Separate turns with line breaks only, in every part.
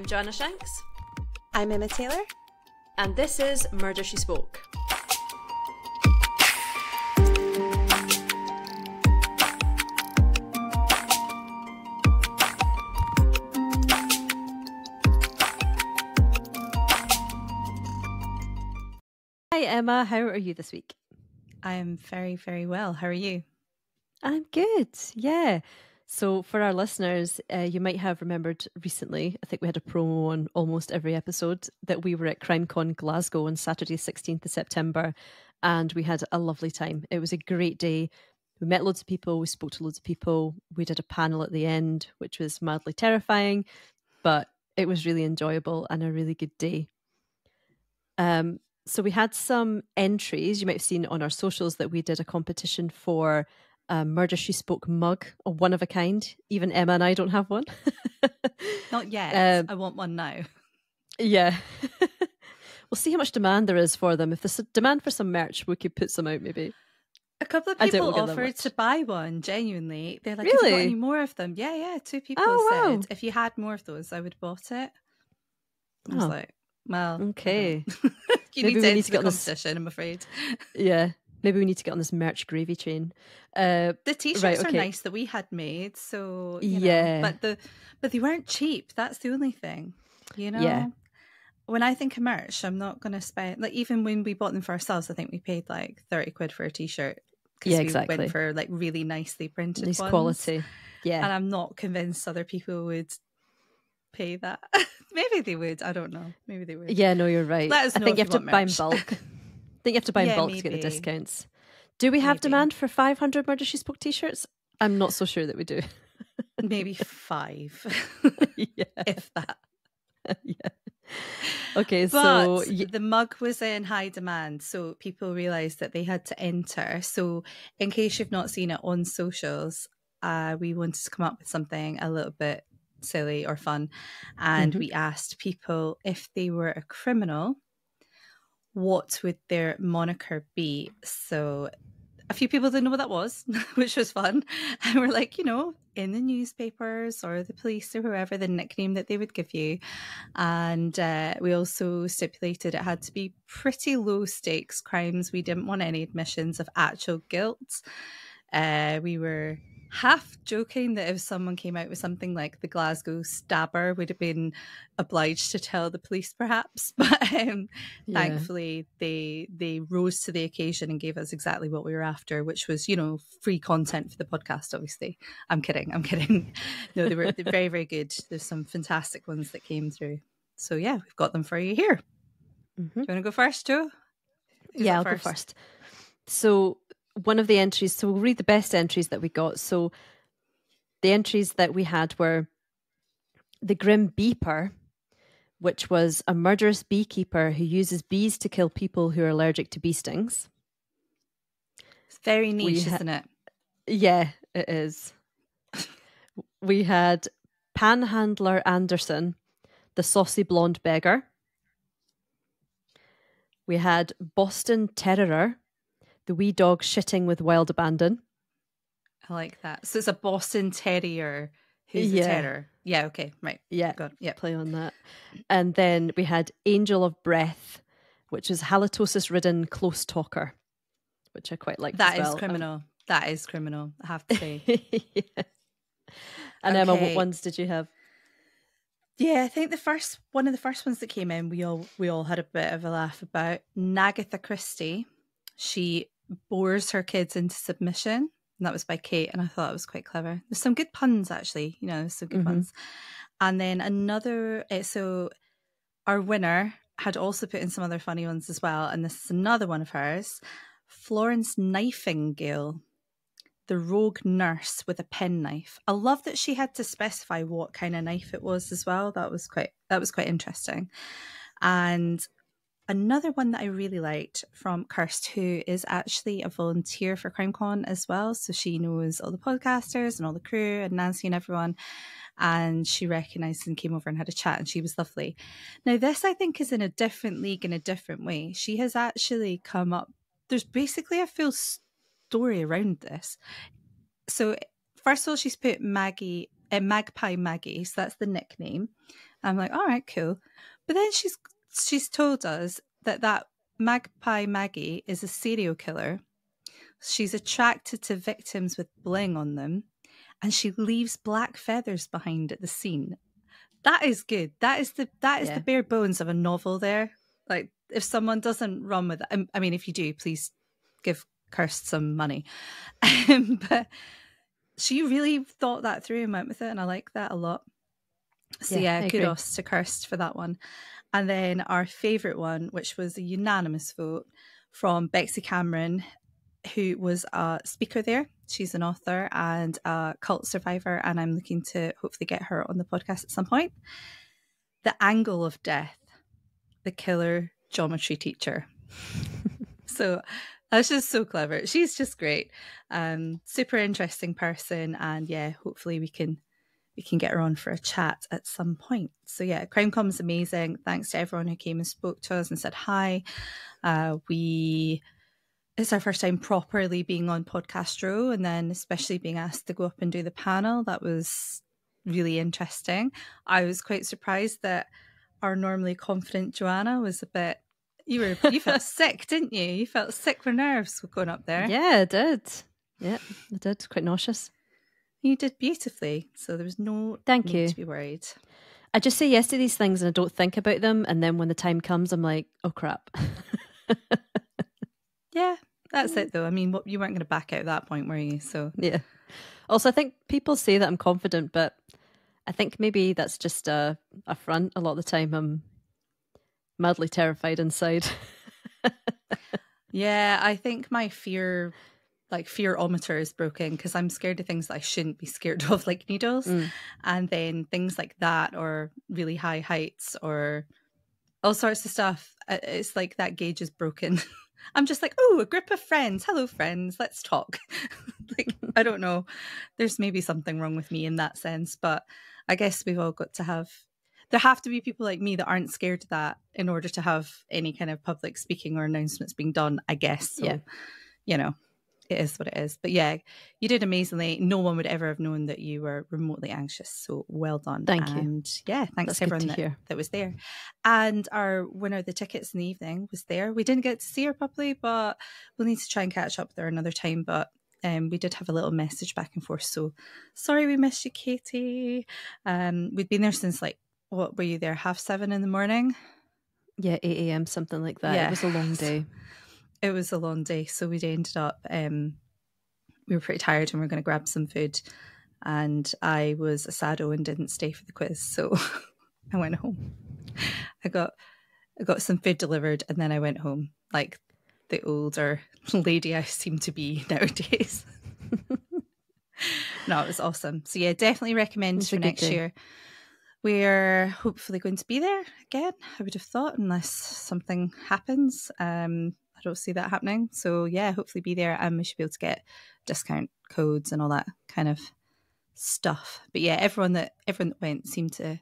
I'm Joannagh Shanks.
I'm Emma Taylor.
And this is Murder She Spoke.
Hi, Emma. How are you this week?
I'm very, very well. How are you?
I'm good. Yeah. So, for our listeners, uh, you might have remembered recently, I think we had a promo on almost every episode, that we were at CrimeCon Glasgow on Saturday, 16th of September, and we had a lovely time. It was a great day. We met loads of people, we spoke to loads of people, we did a panel at the end, which was mildly terrifying, but it was really enjoyable and a really good day. Um, so, we had some entries. You might have seen on our socials that we did a competition for a Murder She Spoke mug, a one of a kind. Even Emma and I don't have one.
Not yet. Um, I want one now.
Yeah. we'll see how much demand there is for them. If there's a demand for some merch, we could put some out maybe.
A couple of people offered to buy one, genuinely. They're like,
really?
any more of them? Yeah, yeah. Two people
oh,
said,
wow.
if you had more of those, I would have bought it. I was
Oh.
like, well,
Okay.
you
Maybe
need
we
to
need to
the
get on this-
competition, I'm afraid.
Yeah. Maybe we need to get on this merch gravy train. Uh,
The t-shirts
Right,
are nice that we had made, so you know,
Yeah.
But the but they weren't cheap. That's the only thing, you know.
Yeah.
When I think of merch, I'm not going to spend like even when we bought them for ourselves. I think we paid like thirty quid for a t-shirt.
Yeah,
we
exactly.
Went for like really nicely printed,
nice
ones.
quality. Yeah.
and I'm not convinced other people would pay that. Maybe they would. I don't know. Maybe they would.
Yeah, no, you're right.
Let us
I think you
if
have
you
to
want
buy in bulk. Think you have to buy in
Yeah,
bulk to get the discounts. Do we have
Maybe.
demand for 500 Murder She Spoke t shirts? I'm not so sure that we do.
Maybe five,
yeah.
if that.
yeah. Okay,
But
so
the mug was in high demand, so people realised that they had to enter. So, in case you've not seen it on socials, uh, we wanted to come up with something a little bit silly or fun, and
Mhm.
we asked people if they were a criminal, what would their moniker be? So, a few people didn't know what that was, which was fun. And we're like, you know, in the newspapers or the police or whoever, the nickname that they would give you. And uh, we also stipulated it had to be pretty low stakes crimes. We didn't want any admissions of actual guilt. Uh, we were half joking that if someone came out with something like the Glasgow stabber, we'd have been obliged to tell the police, perhaps. But um,
yeah.
thankfully, they they rose to the occasion and gave us exactly what we were after, which was you know free content for the podcast. Obviously, I'm kidding. I'm kidding. No, they were they're very very good. There's some fantastic ones that came through. So yeah, we've got them for you here.
Mhm.
Do you want to go first, Joe? Who's
yeah, I'll go first. So one of the entries, so we'll read the best entries that we got. So the entries that we had were the Grim Beeper, which was a murderous beekeeper who uses bees to kill people who are allergic to bee stings.
It's very niche,
ha-
isn't it?
Yeah, it is. we had Panhandler Anderson, the saucy blonde beggar. We had Boston Terrorer, the wee dog shitting with wild abandon.
I like that. So it's a Boston Terrier who's
Yeah.
a terror. Yeah. Okay. Right.
Yeah,
Got. Yeah.
play on that. And then we had Angel of Breath, which is halitosis ridden close talker, which I quite like.
That
as
is
well. Um,
criminal. That is criminal. I have to say.
yeah. And Emma, what ones did you have?
Yeah, I think the first one of the first ones that came in, we all we all had a bit of a laugh about Nagatha Christie. She bores her kids into submission, and that was by Kate, and I thought it was quite clever. There's some good puns actually, you know, some good
Mhm.
puns. And then another, eh, so our winner had also put in some other funny ones as well, and this is another one of hers, Florence Knifingale the rogue nurse with a penknife. I love that she had to specify what kind of knife it was as well. That was quite that was quite interesting. And another one that I really liked from Kirst, who is actually a volunteer for CrimeCon as well. So she knows all the podcasters and all the crew and Nancy and everyone. And she recognized and came over and had a chat, and she was lovely. Now, this I think is in a different league in a different way. She has actually come up, there's basically a full story around this. So, first of all, she's put Maggie, uh, Magpie Maggie, so that's the nickname. I'm like, all right, cool. But then she's she's told us that that Magpie Maggie is a serial killer. She's attracted to victims with bling on them, and she leaves black feathers behind at the scene. That is good. That is the that is
Yeah.
the bare bones of a novel. There, like if someone doesn't run with it, I mean, if you do, please give Kirst some money. Um, but she really thought that through and went with it, and I like that a lot. So
Yeah,
yeah, kudos to Kirst for that one. And then our favourite one, which was a unanimous vote from Bexy Cameron, who was a speaker there. She's an author and a cult survivor, and I'm looking to hopefully get her on the podcast at some point. The angle of death, the killer geometry teacher. so that's just so clever. She's just great. Um, super interesting person, and yeah, hopefully we can we can get her on for a chat at some point. So yeah, CrimeCon is amazing. Thanks to everyone who came and spoke to us and said hi. Uh, we it's our first time properly being on Podcast Row, and then especially being asked to go up and do the panel. That was really interesting. I was quite surprised that our normally confident Joannagh was a bit. You were you felt sick, didn't you? You felt sick with nerves going up there.
Yeah, I did. Yeah, I did. Quite nauseous.
You did beautifully, so there was no
Thank
need
you.
to be worried.
I just say yes to these things and I don't think about them. And then when the time comes, I'm like, oh crap.
Yeah, that's it though. I mean, what you weren't going to back out at that point, were you? So
yeah. Also, I think people say that I'm confident, but I think maybe that's just a, a front. A lot of the time, I'm madly terrified inside.
yeah, I think my fear, like fearometer, is broken because I'm scared of things that I shouldn't be scared of, like needles,
Mm.
and then things like that, or really high heights, or all sorts of stuff. uh, It's like that gauge is broken. I'm just like, oh, a group of friends. Hello, friends. Let's talk. like, I don't know. There's maybe something wrong with me in that sense, but I guess we've all got to have. There have to be people like me that aren't scared of that in order to have any kind of public speaking or announcements being done. I guess. So,
Yeah.
you know, it is what it is. But yeah, you did amazingly. No one would ever have known that you were remotely anxious. So well done.
Thank you.
And yeah, thanks
That's
to everyone
to
that, that was there. And our winner of the tickets in the evening was there. We didn't get to see her properly, but we'll need to try and catch up there another time. But um, we did have a little message back and forth. So sorry we missed you, Katie. Um, we'd been there since like what were you there half seven in the morning?
Yeah, 8 a.m., something like that.
Yeah.
It was a long day.
It was a long day, so we ended up. Um, we were pretty tired and we were going to grab some food, and I was a sado and didn't stay for the quiz, so I went home. I got I got some food delivered, and then I went home, like the older lady I seem to be nowadays. no, it was awesome. So yeah, definitely recommend for next
day.
year. We're hopefully going to be there again. I would have thought, unless something happens. Um, I don't see that happening. So yeah, hopefully be there, and we should be able to get discount codes and all that kind of stuff. But yeah, everyone that everyone that went seemed to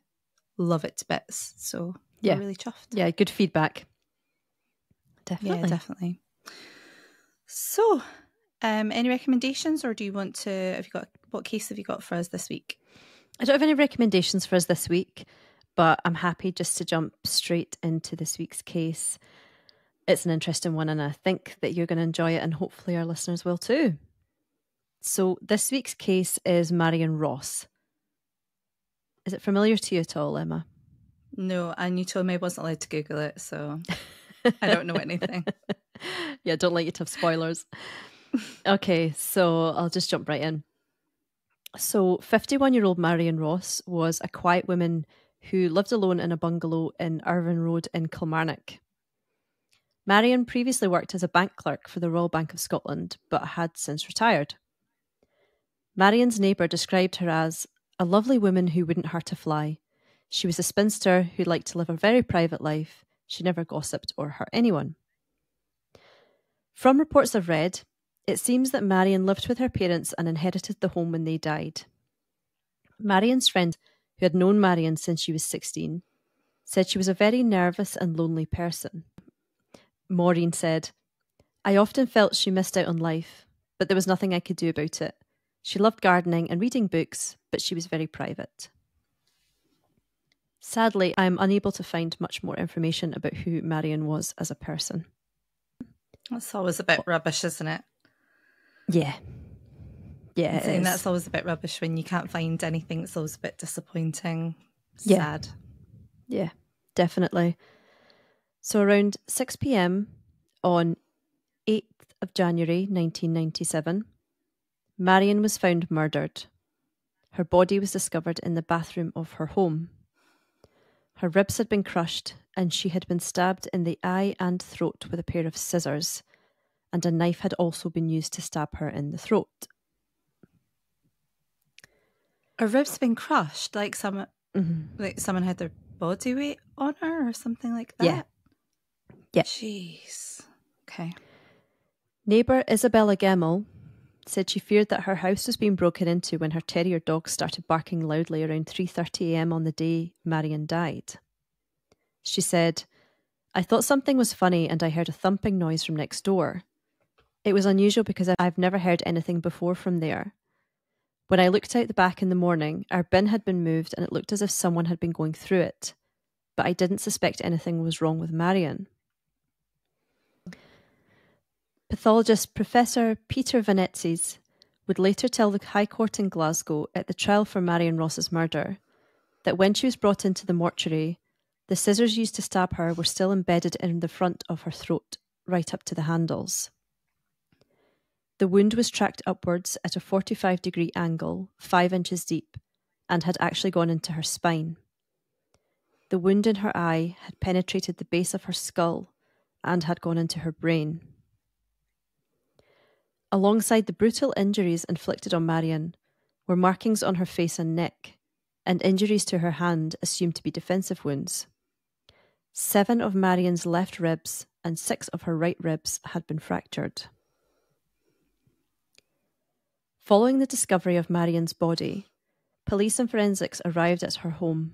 love it to bits. So
Yeah.
really chuffed.
Yeah, good feedback. Definitely.
Yeah, definitely. So, um, any recommendations, or do you want to? Have you got what case have you got for us this week?
I don't have any recommendations for us this week, but I'm happy just to jump straight into this week's case. It's an interesting one, and I think that you're going to enjoy it, and hopefully our listeners will too. So, this week's case is Marion Ross. Is it familiar to you at all, Emma?
No, and you told me I wasn't allowed to Google it, so I don't know anything.
yeah, don't like you to have spoilers. okay, so I'll just jump right in. So, 51 year old Marion Ross was a quiet woman who lived alone in a bungalow in Irvine Road in Kilmarnock. Marion previously worked as a bank clerk for the Royal Bank of Scotland, but had since retired. Marion's neighbour described her as a lovely woman who wouldn't hurt a fly. She was a spinster who liked to live a very private life. She never gossiped or hurt anyone. From reports I've read, it seems that Marion lived with her parents and inherited the home when they died. Marion's friend, who had known Marion since she was 16, said she was a very nervous and lonely person. Maureen said, I often felt she missed out on life, but there was nothing I could do about it. She loved gardening and reading books, but she was very private. Sadly, I am unable to find much more information about who Marion was as a person.
That's always a bit rubbish, isn't it?
Yeah. Yeah. it
saying that's always a bit rubbish when you can't find anything. It's always a bit disappointing.
Yeah. Yeah, definitely. So around 6 p.m. on 8th of January 1997, Marion was found murdered. Her body was discovered in the bathroom of her home. Her ribs had been crushed and she had been stabbed in the eye and throat with a pair of scissors, and a knife had also been used to stab her in the throat.
Her ribs been crushed, like some
Mhm.
like someone had their body weight on her or something like that.
Yeah. Yeah.
Jeez. Okay.
Neighbour Isabella Gemmell said she feared that her house was being broken into when her terrier dog started barking loudly around 3:30 a.m. on the day Marion died. She said, "I thought something was funny and I heard a thumping noise from next door. It was unusual because I've never heard anything before from there. When I looked out the back in the morning, our bin had been moved and it looked as if someone had been going through it, but I didn't suspect anything was wrong with Marion." Pathologist Professor Peter Vanezis would later tell the High Court in Glasgow at the trial for Marion Ross's murder that when she was brought into the mortuary, the scissors used to stab her were still embedded in the front of her throat, right up to the handles. The wound was tracked upwards at a 45 degree angle, five inches deep, and had actually gone into her spine. The wound in her eye had penetrated the base of her skull and had gone into her brain. Alongside the brutal injuries inflicted on Marion were markings on her face and neck, and injuries to her hand assumed to be defensive wounds. Seven of Marion's left ribs and six of her right ribs had been fractured. Following the discovery of Marion's body, police and forensics arrived at her home.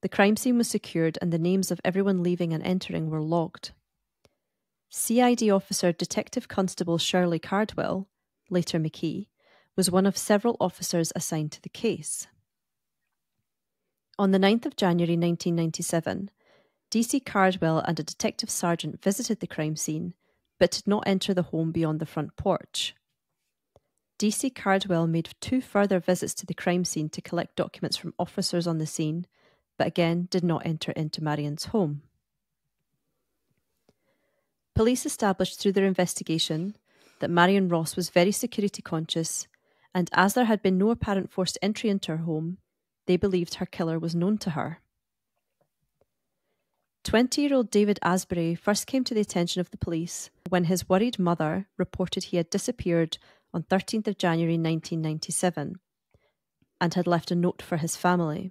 The crime scene was secured and the names of everyone leaving and entering were logged. CID officer Detective Constable Shirley Cardwell, later McKie, was one of several officers assigned to the case. On the 9th of January 1997, DC Cardwell and a detective sergeant visited the crime scene but did not enter the home beyond the front porch. DC Cardwell made two further visits to the crime scene to collect documents from officers on the scene, but again did not enter into Marion's home. Police established through their investigation that Marion Ross was very security conscious, and as there had been no apparent forced entry into her home, they believed her killer was known to her. 20 year old David Asbury first came to the attention of the police when his worried mother reported he had disappeared on 13th of January 1997 and had left a note for his family.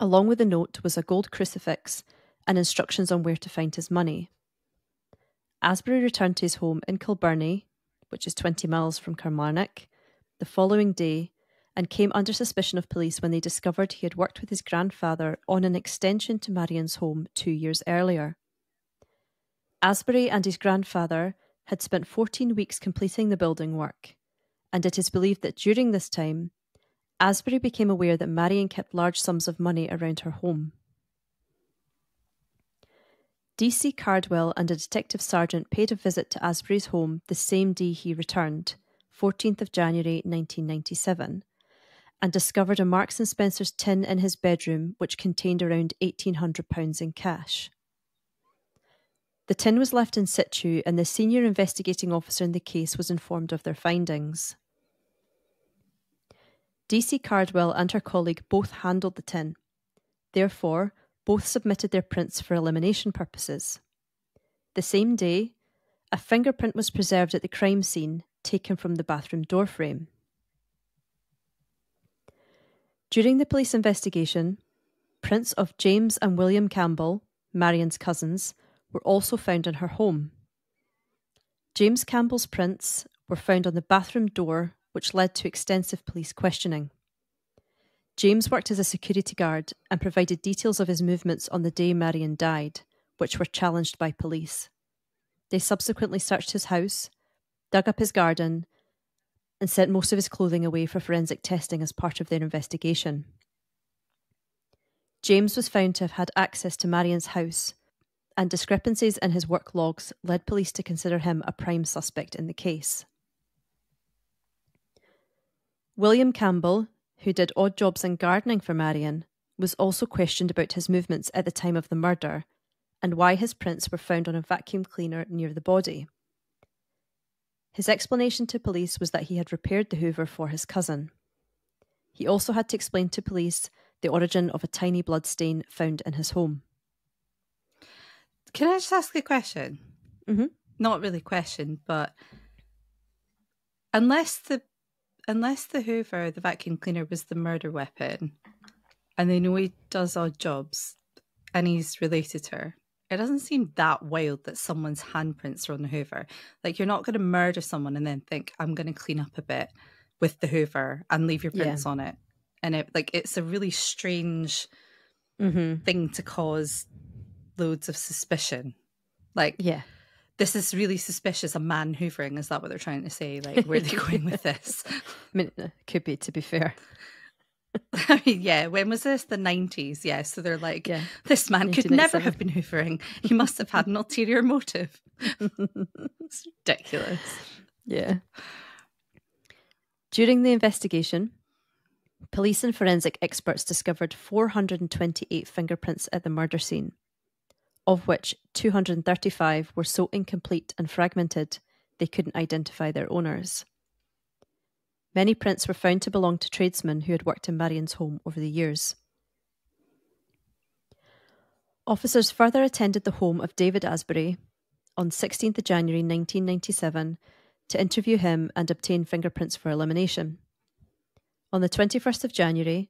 Along with the note was a gold crucifix and instructions on where to find his money. Asbury returned to his home in Kilbirnie, which is 20 miles from Kilmarnock, the following day and came under suspicion of police when they discovered he had worked with his grandfather on an extension to Marion's home two years earlier. Asbury and his grandfather had spent 14 weeks completing the building work, and it is believed that during this time, Asbury became aware that Marion kept large sums of money around her home. DC Cardwell and a detective sergeant paid a visit to Asbury's home the same day he returned, 14th of January 1997, and discovered a Marks and Spencer's tin in his bedroom which contained around 1800 pounds in cash. The tin was left in situ and the senior investigating officer in the case was informed of their findings. DC Cardwell and her colleague both handled the tin. Therefore, both submitted their prints for elimination purposes. The same day, a fingerprint was preserved at the crime scene taken from the bathroom doorframe. During the police investigation, prints of James and William Campbell, Marion's cousins, were also found in her home. James Campbell's prints were found on the bathroom door, which led to extensive police questioning. James worked as a security guard and provided details of his movements on the day Marion died, which were challenged by police. They subsequently searched his house, dug up his garden, and sent most of his clothing away for forensic testing as part of their investigation. James was found to have had access to Marion's house, and discrepancies in his work logs led police to consider him a prime suspect in the case. William Campbell, who did odd jobs and gardening for Marion, was also questioned about his movements at the time of the murder and why his prints were found on a vacuum cleaner near the body. His explanation to police was that he had repaired the Hoover for his cousin. He also had to explain to police the origin of a tiny blood stain found in his home.
Can I just ask a question?
Mhm.
Not really a question, but unless the unless the Hoover, the vacuum cleaner, was the murder weapon, and they know he does odd jobs, and he's related to her, it doesn't seem that wild that someone's handprints are on the Hoover. Like you're not going to murder someone and then think I'm going to clean up a bit with the Hoover and leave your
Yeah.
prints on it, and it like it's a really strange
Mm-hmm.
thing to cause loads of suspicion. Like
Yeah.
This is really suspicious. A man hoovering is that what they're trying to say? Like where are they going with this?
I mean, it could be, to be fair.
I mean, yeah. When was this? The nineties. Yeah. So they're like,
Yeah.
this man could never have been hoovering. He must have had an ulterior motive. it's ridiculous.
Yeah. During the investigation, police and forensic experts discovered 428 fingerprints at the murder scene, of which 235 were so incomplete and fragmented they couldn't identify their owners. Many prints were found to belong to tradesmen who had worked in Marion's home over the years. Officers further attended the home of David Asbury on 16th of January 1997 to interview him and obtain fingerprints for elimination. On the 21st of January,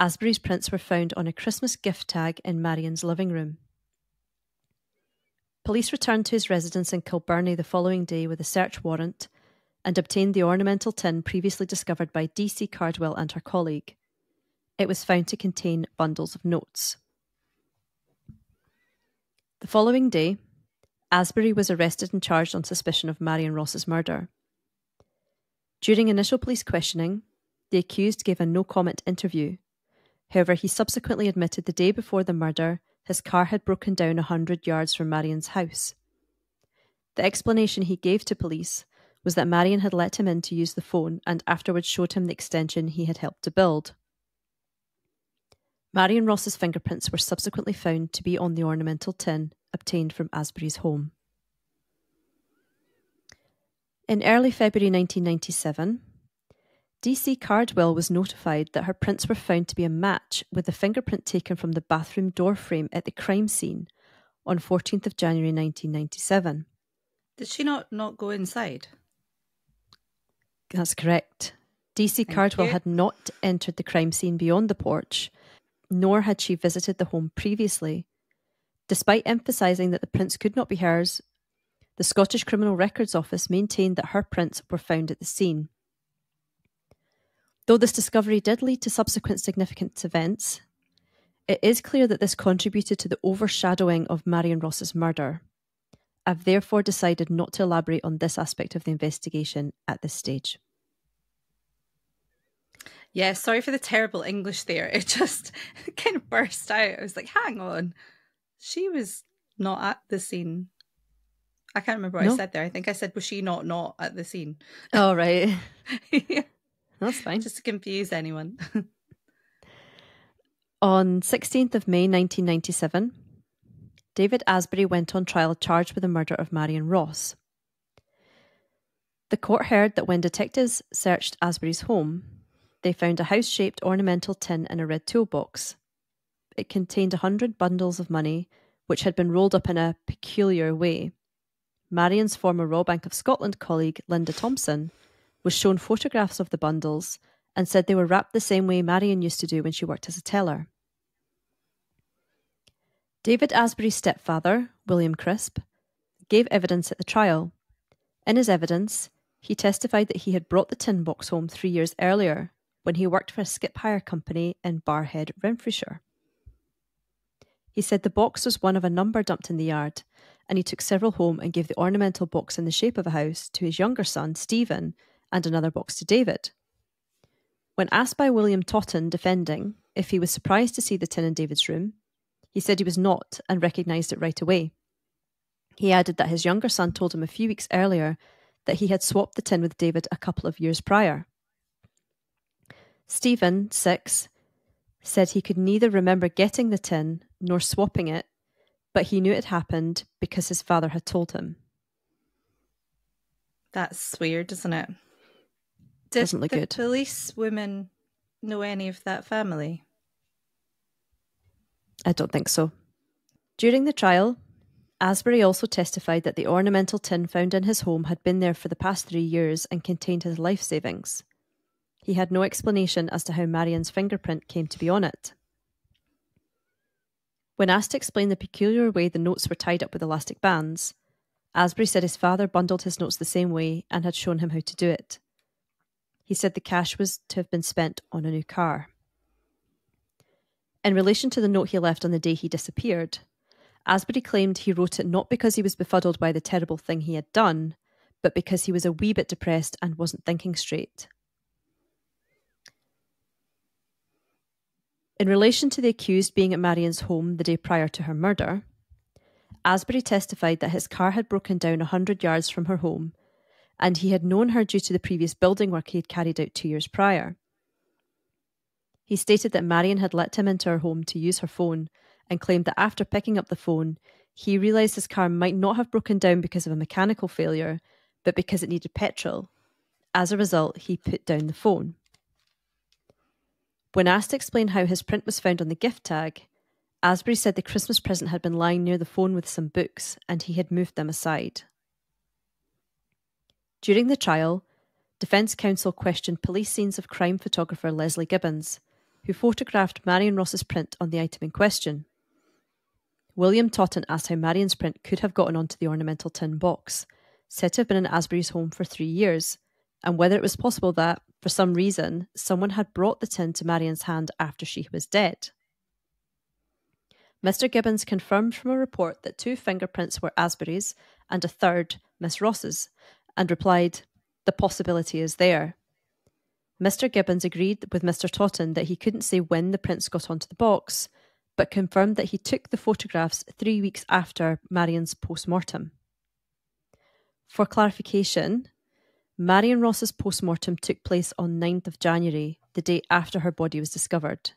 Asbury's prints were found on a Christmas gift tag in Marion's living room. Police returned to his residence in Kilbirnie the following day with a search warrant and obtained the ornamental tin previously discovered by DC Cardwell and her colleague. It was found to contain bundles of notes. The following day, Asbury was arrested and charged on suspicion of Marion Ross's murder. During initial police questioning, the accused gave a no comment interview. However, he subsequently admitted the day before the murder his car had broken down a hundred yards from Marion's house. The explanation he gave to police was that Marion had let him in to use the phone and afterwards showed him the extension he had helped to build. Marion Ross's fingerprints were subsequently found to be on the ornamental tin obtained from Asbury's home. In early February 1997, DC Cardwell was notified that her prints were found to be a match with the fingerprint taken from the bathroom door frame at the crime scene on 14th of January 1997.
Did she not not go inside?
That's correct. DC
Thank
Cardwell
you.
had not entered the crime scene beyond the porch, nor had she visited the home previously. Despite emphasising that the prints could not be hers, the Scottish Criminal Records Office maintained that her prints were found at the scene. Though this discovery did lead to subsequent significant events, it is clear that this contributed to the overshadowing of Marion Ross's murder. I've therefore decided not to elaborate on this aspect of the investigation at this stage.
Yeah, sorry for the terrible English there. It just kind of burst out. I was like, hang on. She was not at the scene. I can't remember what
No.
I said there. I think I said, was she not not at the scene?
All right.
Yeah,
That's fine.
just to confuse anyone.
On 16th of May 1997, David Asbury went on trial charged with the murder of Marion Ross. The court heard that when detectives searched Asbury's home, they found a house shaped ornamental tin in a red toolbox. It contained a hundred bundles of money, which had been rolled up in a peculiar way. Marion's former Royal Bank of Scotland colleague, Linda Thompson, was shown photographs of the bundles and said they were wrapped the same way Marion used to do when she worked as a teller. David Asbury's stepfather, William Crisp, gave evidence at the trial. In his evidence, he testified that he had brought the tin box home three years earlier when he worked for a skip hire company in Barrhead, Renfrewshire. He said the box was one of a number dumped in the yard, and he took several home and gave the ornamental box in the shape of a house to his younger son, Stephen, and another box to David. When asked by William Totten defending if he was surprised to see the tin in David's room, he said he was not and recognised it right away. He added that his younger son told him a few weeks earlier that he had swapped the tin with David a couple of years prior. Stephen, six, said he could neither remember getting the tin nor swapping it, but he knew it happened because his father had told him.
That's weird, isn't it? Did
Doesn't look
the
good.
police women know any of that family?
I don't think so. During the trial, Asbury also testified that the ornamental tin found in his home had been there for the past three years and contained his life savings. He had no explanation as to how Marion's fingerprint came to be on it. When asked to explain the peculiar way the notes were tied up with elastic bands, Asbury said his father bundled his notes the same way and had shown him how to do it. He said the cash was to have been spent on a new car. In relation to the note he left on the day he disappeared, Asbury claimed he wrote it not because he was befuddled by the terrible thing he had done, but because he was a wee bit depressed and wasn't thinking straight. In relation to the accused being at Marion's home the day prior to her murder, Asbury testified that his car had broken down a hundred yards from her home, and he had known her due to the previous building work he had carried out two years prior. He stated that Marion had let him into her home to use her phone and claimed that after picking up the phone, he realised his car might not have broken down because of a mechanical failure, but because it needed petrol. As a result, he put down the phone. When asked to explain how his print was found on the gift tag, Asbury said the Christmas present had been lying near the phone with some books and he had moved them aside. During the trial, defence counsel questioned police scenes of crime photographer Leslie Gibbons, who photographed Marion Ross's print on the item in question. William Totten asked how Marion's print could have gotten onto the ornamental tin box, said to have been in Asbury's home for three years, and whether it was possible that, for some reason, someone had brought the tin to Marion's hand after she was dead. Mr. Gibbons confirmed from a report that two fingerprints were Asbury's and a third Miss Ross's, and replied, The possibility is there. Mr. Gibbons agreed with Mr. Totten that he couldn't say when the prints got onto the box, but confirmed that he took the photographs three weeks after Marion's post mortem. For clarification, Marion Ross's post mortem took place on 9th of January, the day after her body was discovered.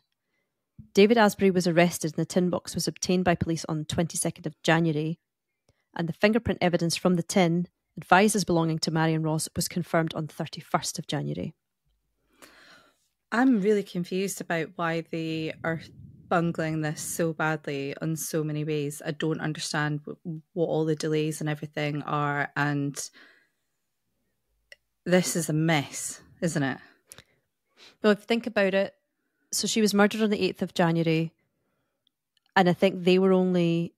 David Asbury was arrested and the tin box was obtained by police on 22nd of January, and the fingerprint evidence from the tin, advised as belonging to Marion Ross, was confirmed on 31st of January.
I'm really confused about why they are bungling this so badly on so many ways. I don't understand what all the delays and everything are, and this is a mess, isn't it?
Well, if you think about it, so she was murdered on the 8th of January, and I think they were only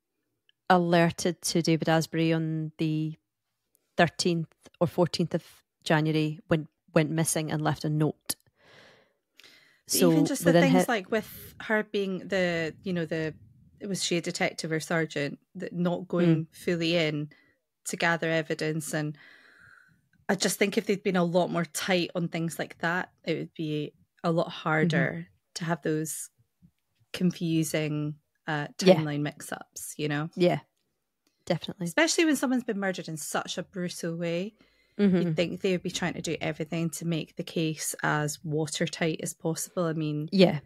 alerted to David Asbury on the 13th or 14th of January when went missing and left a note.
So even just the things
hi-
like with her being the, you know, the was she a detective or sergeant that not going fully in to gather evidence and I just think if they'd been a lot more tight on things like that, it would be a lot harder to have those confusing uh,
Yeah.
timeline mix-ups. You know,
yeah, definitely.
especially when someone's been murdered in such a brutal way.
Mhm.
You'd think they would be trying to do everything to make the case as watertight as possible. I mean,
Yeah,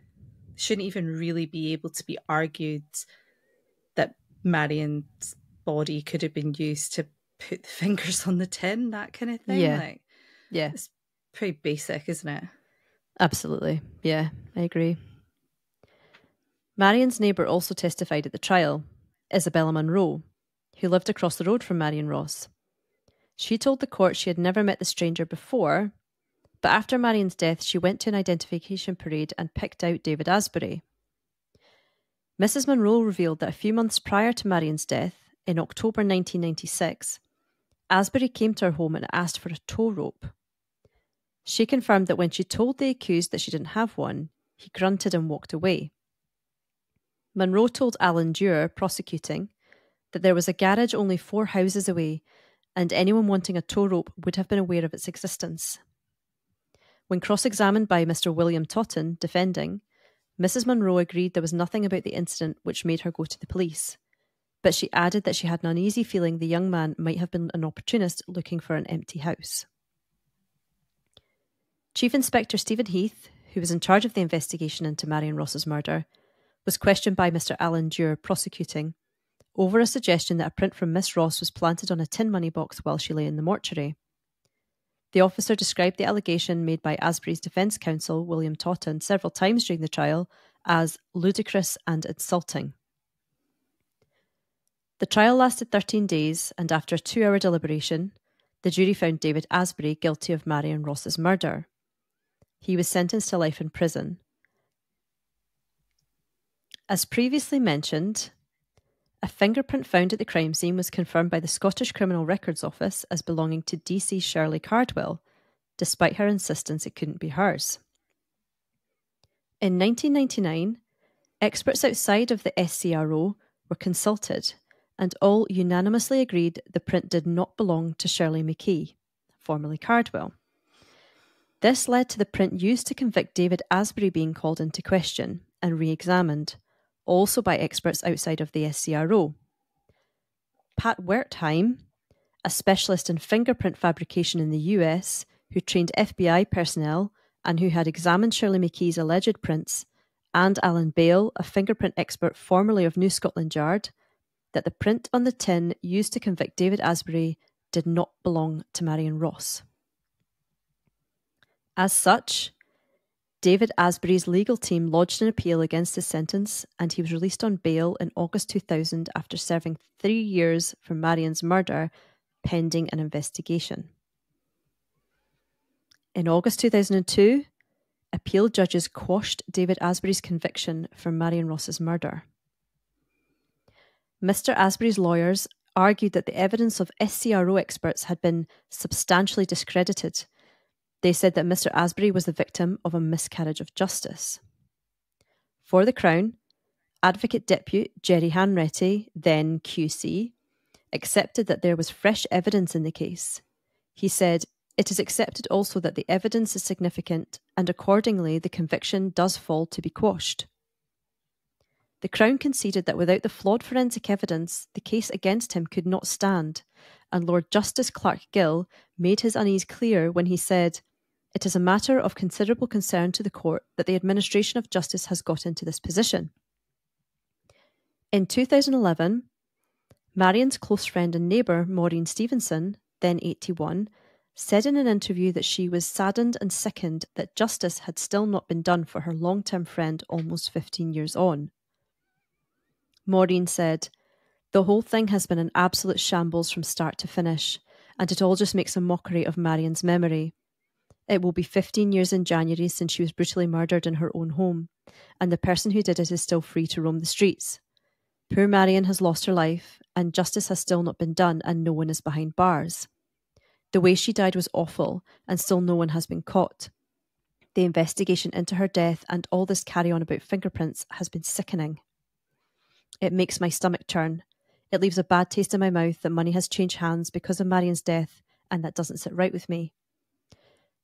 shouldn't even really be able to be argued that Marion's body could have been used to put the fingers on the tin, that kind of thing.
Yeah.
Like
yeah,
it's pretty basic, isn't it?
absolutely. Yeah, I agree. Marion's neighbour also testified at the trial, Isabella Munro, who lived across the road from Marion Ross. She told the court she had never met the stranger before, but after Marion's death, she went to an identification parade and picked out David Asbury. Mrs. Munro revealed that a few months prior to Marion's death, in October 1996, Asbury came to her home and asked for a tow rope. She confirmed that when she told the accused that she didn't have one, he grunted and walked away. Munro told Alan Dewar, prosecuting, that there was a garage only four houses away and anyone wanting a tow rope would have been aware of its existence. When cross examined by Mr. William Totten, defending, Mrs. Munro agreed there was nothing about the incident which made her go to the police, but she added that she had an uneasy feeling the young man might have been an opportunist looking for an empty house. Chief Inspector Stephen Heath, who was in charge of the investigation into Marion Ross's murder, was questioned by Mr. Alan Dewar, prosecuting, over a suggestion that a print from Miss Ross was planted on a tin money box while she lay in the mortuary. The officer described the allegation made by Asbury's defence counsel, William Totten, several times during the trial as ludicrous and insulting. The trial lasted 13 days, and after a two hour deliberation, the jury found David Asbury guilty of Marion Ross's murder. He was sentenced to life in prison. As previously mentioned, a fingerprint found at the crime scene was confirmed by the Scottish Criminal Records Office as belonging to DC Shirley Cardwell, despite her insistence it couldn't be hers. In 1999, experts outside of the SCRO were consulted and all unanimously agreed the print did not belong to Shirley McKie, formerly Cardwell. This led to the print used to convict David Asbury being called into question and re examined, also by experts outside of the SCRO. Pat Wertheim, a specialist in fingerprint fabrication in the US, who trained FBI personnel and who had examined Shirley McKie's alleged prints, and Allan Bayle, a fingerprint expert formerly of New Scotland Yard, that the print on the tin used to convict David Asbury did not belong to Marion Ross. As such, David Asbury's legal team lodged an appeal against his sentence, and he was released on bail in August 2000 after serving three years for Marion's murder, pending an investigation. In August 2002, appeal judges quashed David Asbury's conviction for Marion Ross's murder. Mr. Asbury's lawyers argued that the evidence of SCRO experts had been substantially discredited they said that Mr. Asbury was the victim of a miscarriage of justice. For the Crown, Advocate Depute Gerry Hanretty, then QC, accepted that there was fresh evidence in the case. He said, It is accepted also that the evidence is significant, and accordingly the conviction does fall to be quashed. The Crown conceded that without the flawed forensic evidence, the case against him could not stand, and Lord Justice Clerk Gill made his unease clear when he said, it is a matter of considerable concern to the court that the administration of justice has got into this position. In 2011, Marion's close friend and neighbour, Maureen Stevenson, then 81, said in an interview that she was saddened and sickened that justice had still not been done for her long term friend almost 15 years on. Maureen said, The whole thing has been an absolute shambles from start to finish, and it all just makes a mockery of Marion's memory. It will be 15 years in January since she was brutally murdered in her own home, and the person who did it is still free to roam the streets. Poor Marion has lost her life, and justice has still not been done, and no one is behind bars. The way she died was awful, and still no one has been caught. The investigation into her death and all this carry on about fingerprints has been sickening. It makes my stomach turn. It leaves a bad taste in my mouth that money has changed hands because of Marion's death, and that doesn't sit right with me.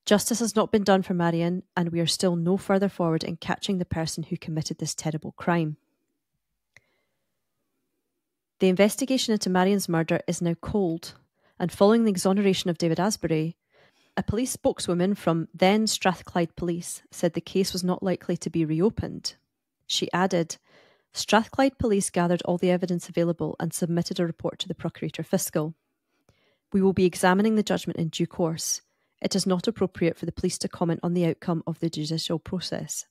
Justice has not been done for Marion, and we are still no further forward in catching the person who committed this terrible crime. The investigation into Marion's murder is now cold, and following the exoneration of David Asbury, a police spokeswoman from then Strathclyde Police said the case was not likely to be reopened. She added, Strathclyde Police gathered all the evidence available and submitted a report to the Procurator Fiscal. We will be examining the judgment in due course it is not appropriate for the police to comment on the outcome of the judicial process.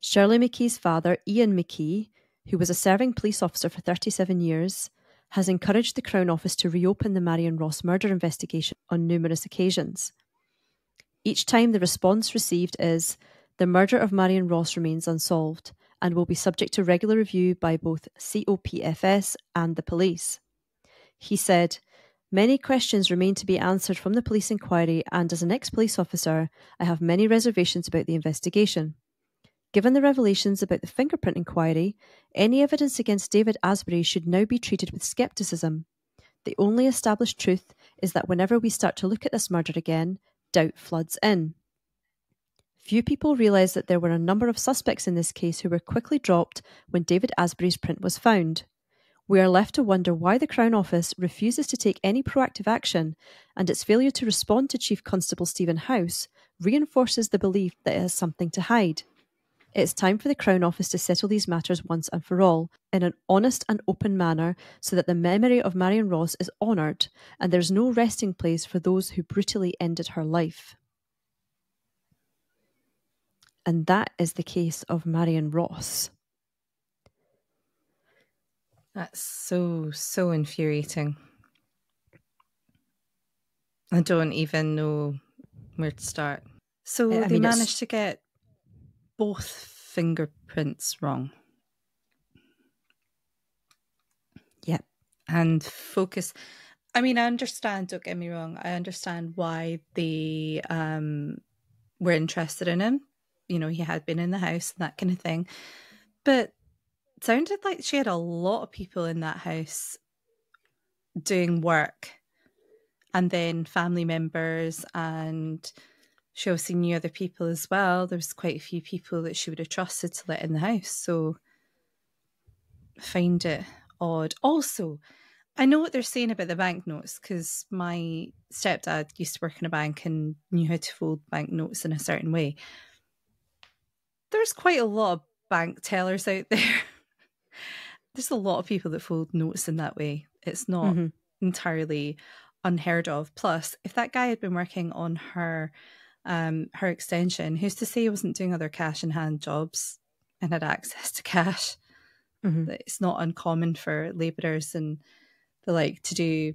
Shirley McKie's father, Iain McKie, who was a serving police officer for 37 years, has encouraged the Crown Office to reopen the Marion Ross murder investigation on numerous occasions. Each time the response received is the murder of Marion Ross remains unsolved and will be subject to regular review by both COPFS and the police. He said, Many questions remain to be answered from the police inquiry, and as an ex police officer, I have many reservations about the investigation. Given the revelations about the fingerprint inquiry, any evidence against David Asbury should now be treated with scepticism. The only established truth is that whenever we start to look at this murder again, doubt floods in. Few people realise that there were a number of suspects in this case who were quickly dropped when David Asbury's print was found. We are left to wonder why the Crown Office refuses to take any proactive action, and its failure to respond to Chief Constable Stephen House reinforces the belief that it has something to hide. It's time for the Crown Office to settle these matters once and for all, in an honest and open manner, so that the memory of Marion Ross is honoured and there's no resting place for those who brutally ended her life. And that is the case of Marion Ross.
That's so, so infuriating. I don't even know where to start. So
I
they
mean, it's-
managed to get both fingerprints wrong.
Yep.
And focus. I mean, I understand, don't get me wrong, I understand why they um, were interested in him. You know, he had been in the house and that kind of thing. But sounded like she had a lot of people in that house doing work and then family members and she obviously knew other people as well. There was quite a few people that she would have trusted to let in the house. So I find it odd. Also, I know what they're saying about the banknotes because my stepdad used to work in a bank and knew how to fold banknotes in a certain way. There's quite a lot of bank tellers out there. There's a lot of people that fold notes in that way. It's not
Mhm.
entirely unheard of. Plus, if that guy had been working on her um her extension, who's to say he wasn't doing other cash in hand jobs and had access to cash?
Mhm.
It's not uncommon for labourers and the like to do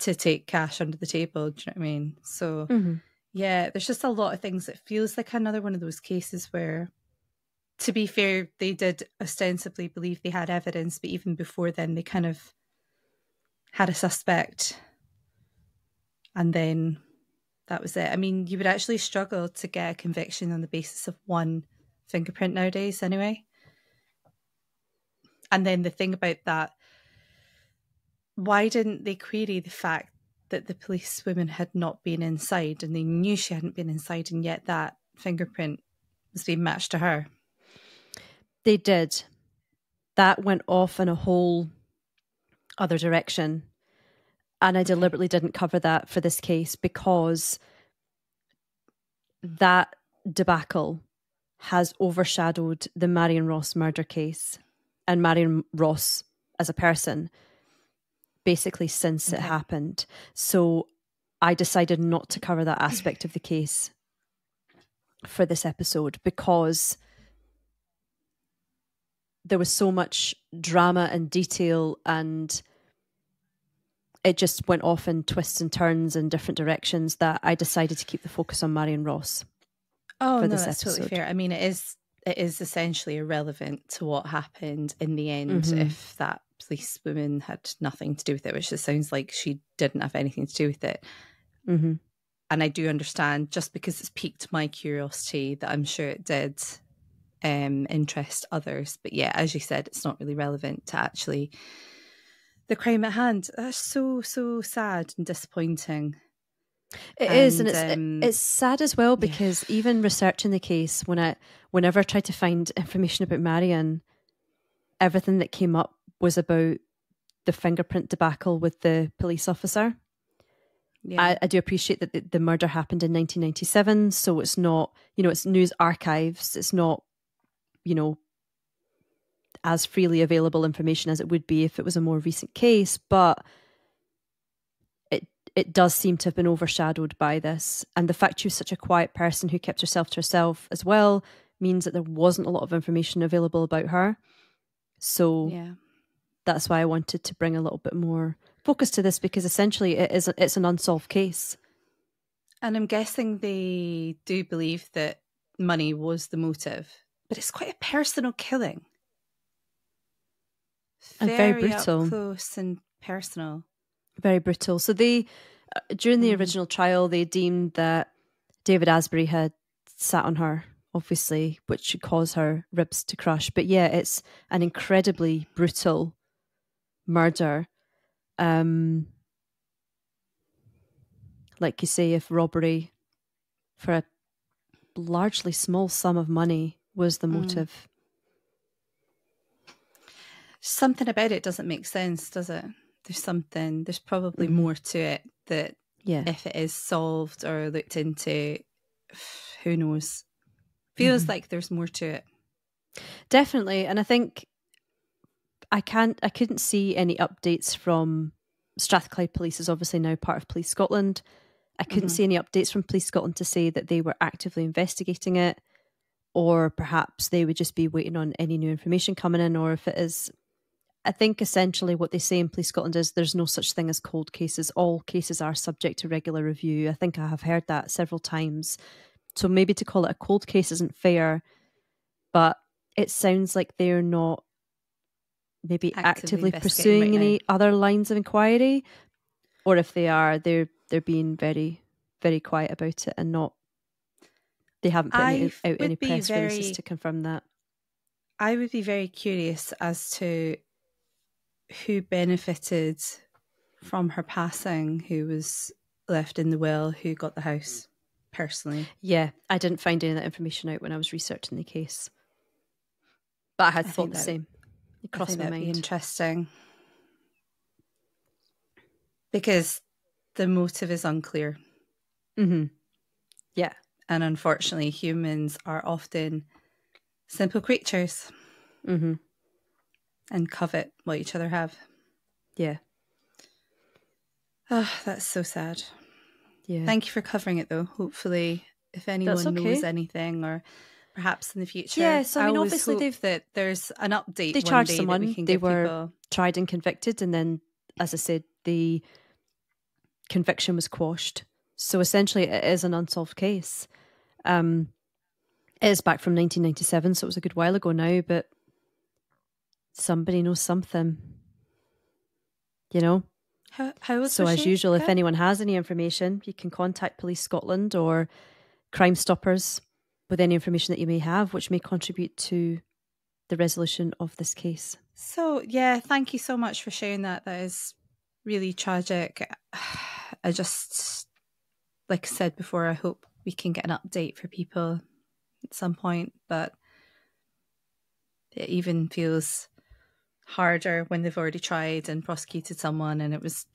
to take cash under the table. Do you know what I mean? So
Mhm.
yeah, there's just a lot of things that feels like another one of those cases where to be fair, they did ostensibly believe they had evidence, but even before then they kind of had a suspect and then that was it. I mean, you would actually struggle to get a conviction on the basis of one fingerprint nowadays anyway. And then the thing about that, why didn't they query the fact that the policewoman had not been inside and they knew she hadn't been inside and yet that fingerprint was being matched to her?
They did. That went off in a whole other direction. And I deliberately didn't cover that for this case because that debacle has overshadowed the Marion Ross murder case and Marion Ross as a person basically since it
mm-hmm.
happened. So I decided not to cover that aspect of the case for this episode because there was so much drama and detail and it just went off in twists and turns in different directions that I decided to keep the focus on Marion Ross.
Oh
for
no,
this
that's totally
episode.
fair. I mean, it is it is essentially irrelevant to what happened in the end
Mhm.
if that policewoman had nothing to do with it, which it sounds like she didn't have anything to do with it.
Mm-hmm.
And I do understand just because it's piqued my curiosity that I'm sure it did um, interest others. But yeah, as you said, it's not really relevant to actually the crime at hand. That's so so sad and disappointing.
It is, and
And,
it's
um,
it's sad as well
yeah.
because even researching the case, when I whenever I tried to find information about Marion, everything that came up was about the fingerprint debacle with the police officer.
Yeah.
I, I do appreciate that the, the murder happened in 1997, so it's not, you know, it's news archives. It's not, you know, as freely available information as it would be if it was a more recent case, but it it does seem to have been overshadowed by this. And the fact she was such a quiet person who kept herself to herself as well means that there wasn't a lot of information available about her. So
yeah.
that's why I wanted to bring a little bit more focus to this because essentially it is it's an unsolved case.
And I'm guessing they do believe that money was the motive, but it's quite a personal killing.
And very
up
brutal.
close and personal.
Very brutal. So they uh, during the
Mm.
original trial they deemed that David Asbury had sat on her obviously which should cause her ribs to crush. But yeah, it's an incredibly brutal murder. Um like you say if robbery for a largely small sum of money was the
Mm.
motive.
Something about it doesn't make sense, does it? There's something, there's probably
Mhm.
more to it that
Yeah.
if it is solved or looked into, who knows? Feels
Mhm.
like there's more to it.
Definitely, and I think I can't. I couldn't see any updates from Strathclyde Police. Is obviously now part of Police Scotland. I couldn't
Mhm.
see any updates from Police Scotland to say that they were actively investigating it, or perhaps they would just be waiting on any new information coming in, or if it is. I think essentially what they say in Police Scotland is there's no such thing as cold cases. All cases are subject to regular review. I think I have heard that several times. So maybe to call it a cold case isn't fair, but it sounds like they're not maybe
Actively
actively, pursuing
right
any other lines of inquiry, or if they are, they're they're being very very quiet about it and not. They haven't put any, out any press releases to confirm that.
I would be very curious as to who benefited from her passing, who was left in the will, who got the house personally.
Yeah, I didn't find any of that information out when I was researching the case, but I had
I
thought the
that-
same. It crossed my mind.
interesting. Because the motive is unclear.
hmm Yeah,
And unfortunately, humans are often simple creatures
hmm
and covet what each other have.
yeah,
Oh, that's so sad.
yeah.
Thank you for covering it, though. Hopefully, if anyone
okay.
knows anything, or perhaps in the future,
Yeah, so, I mean, obviously they've-
that there's an update.
they charged someone,
we can
they were-
people.
tried and convicted, and then, as I said, the conviction was quashed. So essentially, it is an unsolved case. Um, it is back from 1997, so it was a good while ago now. But somebody knows something, you know.
How, how
So as
she?
usual, if anyone has any information, you can contact Police Scotland or Crime Stoppers with any information that you may have, which may contribute to the resolution of this case.
So yeah, thank you so much for sharing that. That is really tragic. I just, like I said before, I hope we can get an update for people at some point, but it even feels harder when they've already tried and prosecuted someone and it was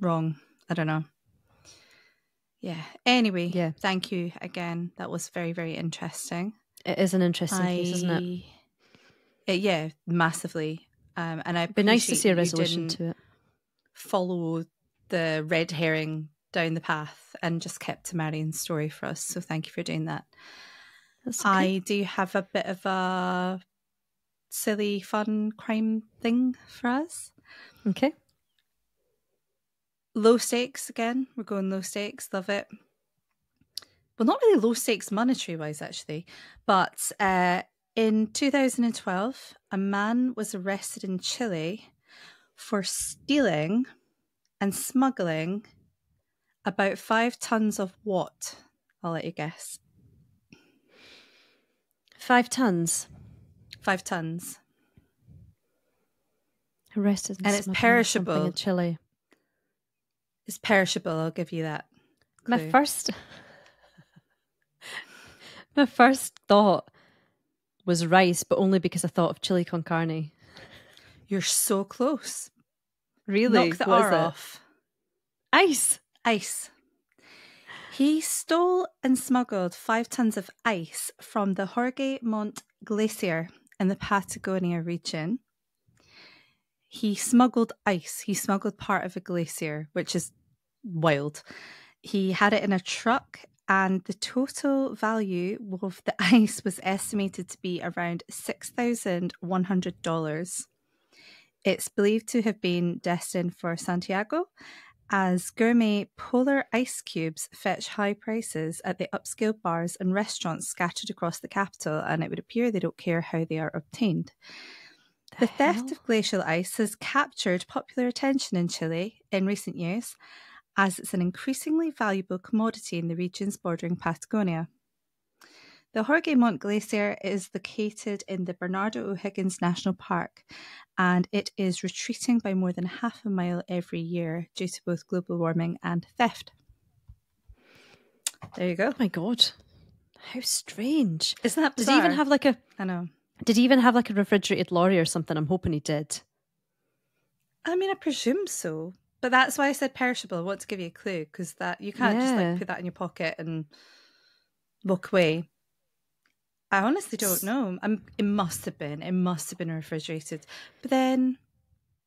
wrong. I don't know. Yeah. Anyway,
Yeah.
thank you again. That was very, very interesting.
It is an interesting case, isn't it?
Uh, yeah, massively. Um, and I
It'd be nice to see a resolution to it.
Follow the red herring down the path and just kept to Marion's story for us. So thank you for doing that.
Okay.
I do have a bit of a silly, fun crime thing for us.
Okay.
Low stakes again. We're going low stakes. Love it. Well, not really low stakes monetary wise, actually. But uh, in 2012, a man was arrested in Chile for stealing and smuggling about five tons of what? I'll let you guess.
Five tons
Five tons.
arrested in
And it's perishable.
in Chile.
It's perishable. I'll give you that.
My first, my first thought was rice, but only because I thought of chili con carne.
You're so close.
Really,
Knock the
What
R off.
Ice.
Ice. He stole and smuggled five tons of ice from the Jorge Montt Glacier in the Patagonia region. He smuggled ice. He smuggled part of a glacier, which is wild. He had it in a truck, and the total value of the ice was estimated to be around $6,100. It's believed to have been destined for Santiago, as gourmet polar ice cubes fetch high prices at the upscale bars and restaurants scattered across the capital, and it would appear they don't care how they are obtained. The theft of glacial ice has captured popular attention in Chile in recent years, as it's an increasingly valuable commodity in the regions bordering Patagonia. The Jorge Montt Glacier is located in the Bernardo O'Higgins National Park, and it is retreating by more than half a mile every year due to both global warming and theft. There you go.
Oh my god, how strange!
Isn't that
Did he even have like a?
I know.
Did he even have like a refrigerated lorry or something? I'm hoping he did.
I mean, I presume so. But that's why I said perishable. I want to give you a clue because that you can't just like put that in your pocket and walk away. I honestly don't know. I'm, it must have been. It must have been refrigerated. But then,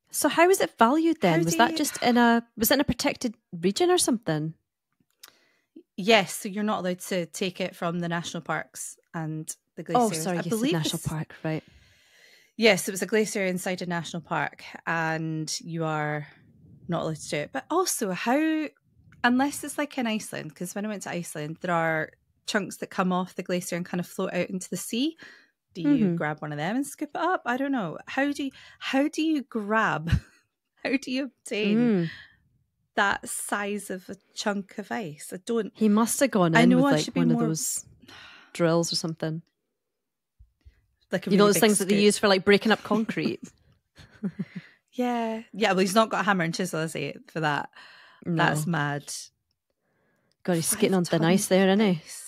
So how was it valued then?
How
was that
you-
just in a was it in a protected region or something?
yes, so you're not allowed to take it from the national parks and the
Oh,
glaciers.
sorry,
I
you said
believe
national
it's-
park, right?
Yes, it was a glacier inside a national park, and you are not allowed to do it. But also, how, unless it's like in Iceland, because when I went to Iceland, there are chunks that come off the glacier and kind of float out into the sea. Do you
Mhm.
grab one of them and scoop it up? I don't know. How do you, how do you grab? How do you obtain
Mm.
that size of a chunk of ice? I don't.
He must have gone in
I know
with
I
like one
more-
of those drills or something.
Like a
you know
really
those
big
things that they use for like breaking up concrete.
Yeah, yeah. Well, he's not got a hammer and chisel, has he? For that,
no.
that's mad.
God, he's
Five
skating on thin ice there, isn't he?
ice.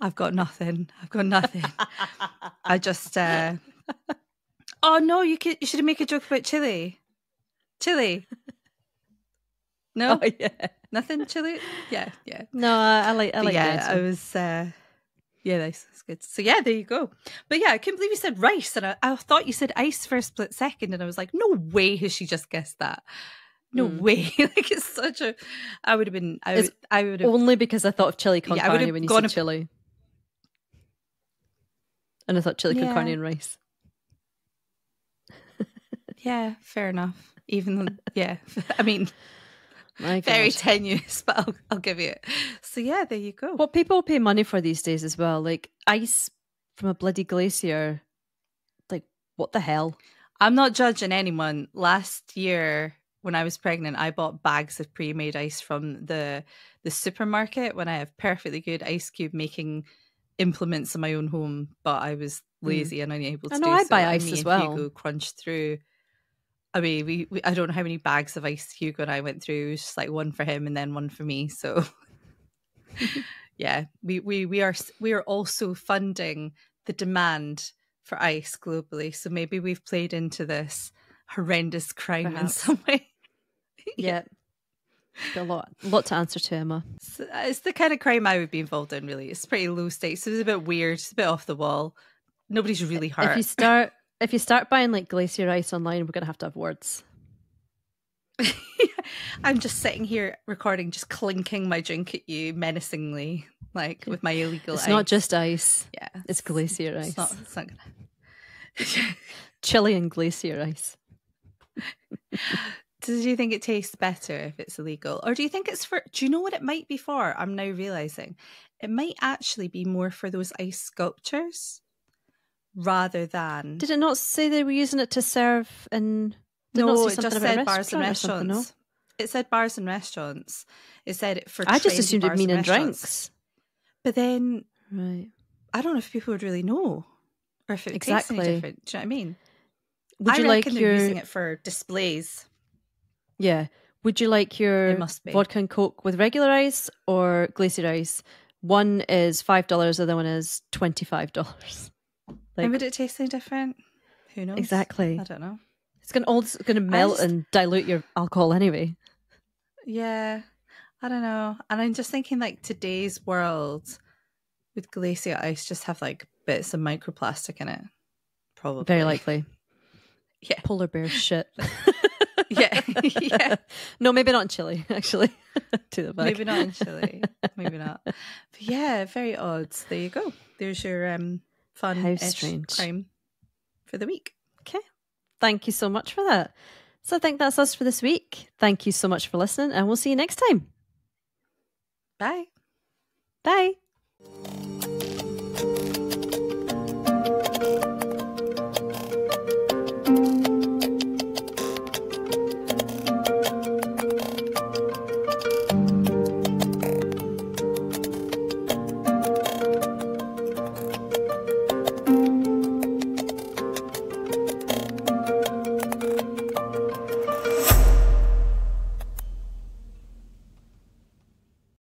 I've got nothing. I've got nothing. I just. uh Oh no! You could. You should make a joke about chili. Chili. No,
Oh yeah.
nothing. Chili. Yeah, yeah.
No, I, I like I
But
like
yeah, I was. uh Yeah, nice. That's good. So yeah, there you go. But yeah, I couldn't believe you said rice, and I, I thought you said ice for a split second, and I was like, no way has she just guessed that. No
Mm.
way! like it's such a. I would have been. I would. I would have.
only because I thought of chili con
Yeah,
carne when you said
a-
chili. And I thought chili con carne and rice.
Yeah, fair enough. Even though, yeah, I mean, very tenuous, but I'll, I'll give you it. So yeah, there you go.
What people pay money for these days as well, like ice from a bloody glacier. Like what the hell?
I'm not judging anyone. Last year, when I was pregnant, I bought bags of pre-made ice from the the supermarket when I have perfectly good ice cube making implements in my own home, but I was lazy and unable to.
Hmm. I know,
do
I
so,
buy ice as well.
Hugo crunched through. I mean, we, we I don't know how many bags of ice Hugo and I went through. It was just like one for him and then one for me. So yeah, we we we are we are also funding the demand for ice globally. So maybe we've played into this horrendous crime in some way.
Yeah. Got a lot lot to answer to, Emma.
It's, uh, it's the kind of crime I would be involved in. Really, it's pretty low stakes. It's a bit weird. It's a bit off the wall. Nobody's really hurt.
If you start if you start buying like glacier ice online, we're gonna have to have words.
I'm just sitting here recording, just clinking my drink at you menacingly, like with my illegal.
It's
ice.
not just ice.
yeah,
it's glacier
It's
ice.
not. It's not gonna.
Chili and glacier ice.
Do you think it tastes better if it's illegal, or do you think it's for? Do you know what it might be for? I'm now realizing it might actually be more for those ice sculptures rather than.
Did it not say they were using it to serve in
no, it just
something about a
said bars and
restaurant or something, no?
restaurants. It said bars and restaurants. It said it for.
I just assumed it'd
bars
mean in drinks.
But then
Right.
I don't know if people would really know, or if it tastes
Exactly.
any different. Do you know what I mean?
Would
I
you like
reckon
your
they're using it for displays.
Yeah. Would you like your vodka and coke with regular ice or glacier ice? One is five dollars, the other one is twenty five dollars.
and would it taste any different? Who knows?
Exactly.
I don't know.
It's gonna all it's gonna melt
just-
and dilute your alcohol anyway.
Yeah, I don't know. And I'm just thinking, like today's world, would glacier ice just have like bits of microplastic in it? Probably.
Very likely.
Yeah.
Polar bear shit.
Yeah. yeah.
No, maybe not in Chile, actually. to the back.
Maybe not in Chile. Maybe not. But yeah, very odd. There you go. There's your um fun
How strange.
crime for the week.
Okay. Thank you so much for that. So I think that's us for this week. Thank you so much for listening, and we'll see you next time.
Bye.
Bye.